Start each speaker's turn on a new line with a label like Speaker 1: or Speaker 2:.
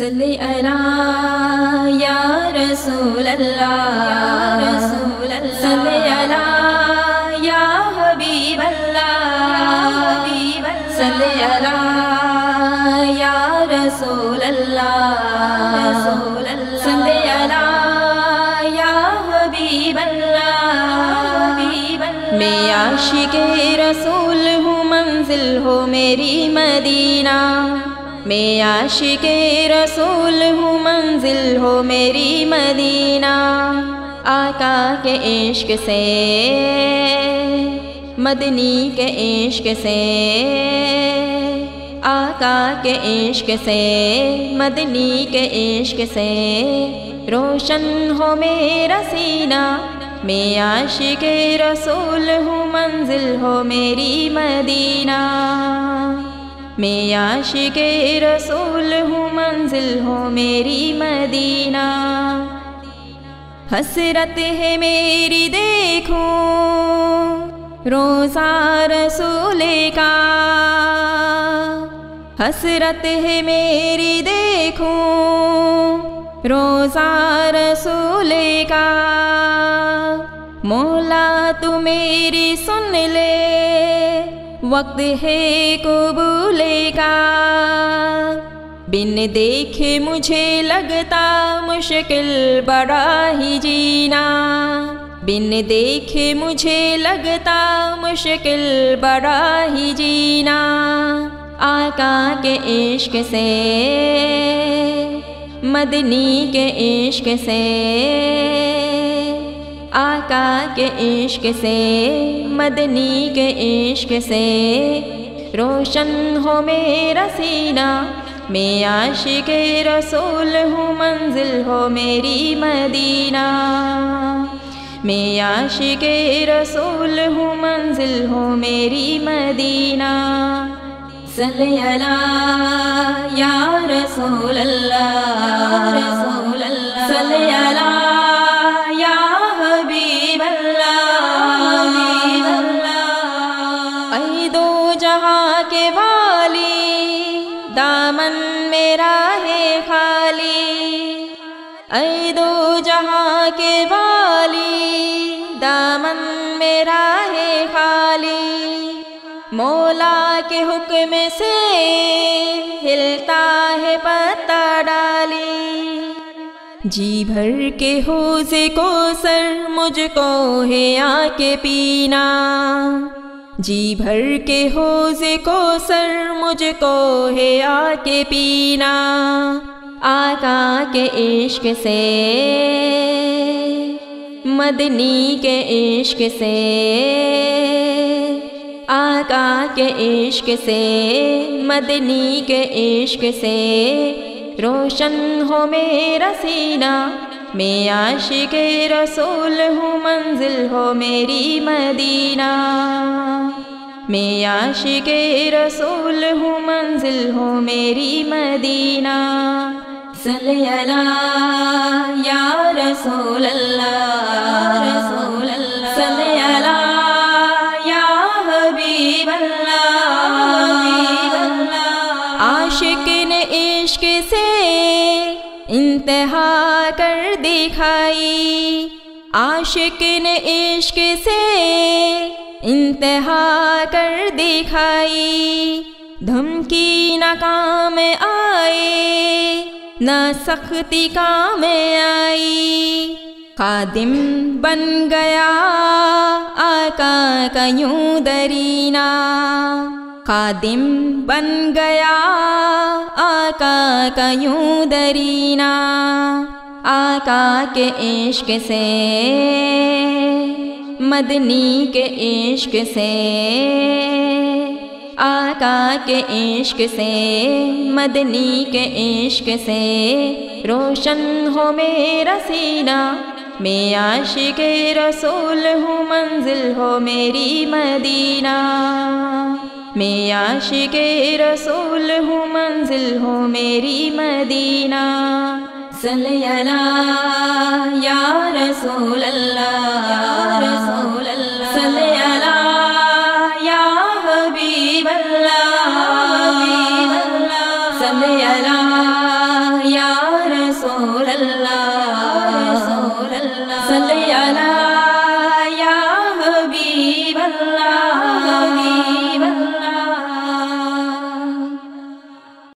Speaker 1: सल्ली अला या रसूल अल्लाह रसूल अल्लाह सल्ली अला या हबीब अल्लाह हबीब सल्ली अला या रसूल अल्लाह रसूल अल्लाह सल्ली अला या हबीब अल्लाह हबीब मैं आशिक रसूल हूँ मंजिल हो मेरी मदीना मैं आशिक रसूल हूँ, मंजिल हो मेरी मदीना। आका के इश्क से, मदनी के इश्क से, आका के इश्क से, मदनी के इश्क से। रोशन हो मेरा सीना, मैं आशिक रसूल हूँ, मंजिल हो मेरी मदीना। मैं आशिक रसूल हूँ, मंजिल हो मेरी मदीना। हसरत है मेरी, देखो, रोज़ा रसूल का। हसरत है मेरी, देखो, रोज़ा रसूल का। मौला तू मेरी सुन ले। वक्त है कबूल का बिन देखे मुझे लगता मुश्किल बड़ा ही जीना। बिन देखे मुझे लगता मुश्किल बड़ा ही जीना। आका के इश्क से, मदनी के इश्क से। आका के इश्क से, मदनी के इश्क से। रोशन हो मेरा सीना, मैं आशिक रसूल हूँ, मंजिल हो मेरी मदीना। मैं आशिक रसूल हूँ, मंजिल हो मेरी मदीना। सल्ली अला या रसूल अल्लाह दामन मेरा है खाली ऐ दो जहाँ के वाली। दामन मेरा है खाली, मौला के हुक्म से हिलता है पत्ता डाली। जी भर के होजे को सर मुझको है आके पीना। जी भर के होजे को सर मुझको है आके पीना, आका के इश्क से, मदनी के इश्क से, आका के इश्क से, मदनी के इश्क से। रोशन हो मेरा सीना, मैं आशिक रसूल हूँ, मंजिल हो मेरी मदीना। मैं आशिक रसूल हूँ, मंजिल हो मेरी मदीना। सल्ली अला या रसूल अल्लाह रसूल अल्लाह सल्ली अला या से इंतहा कर दिखाई। आशिक ने इश्क से इंतहा कर दिखाई। धमकी न काम आए, न सख्ती काम आई। खादिम बन गया आका का यूँ दरीना। खादिम बन गया आका का यूँ दरीना। आका के इश्क से मदनी के इश्क से, आका के इश्क से, मदनी के इश्क से, रोशन हो मेरा सीना, मैं आशिक रसूल हूँ, मंजिल हो मेरी मदीना। मैं आशिक रसूल हूँ, मंजिल हो मेरी मदीना। सल्ली अला या रसूल अल्लाह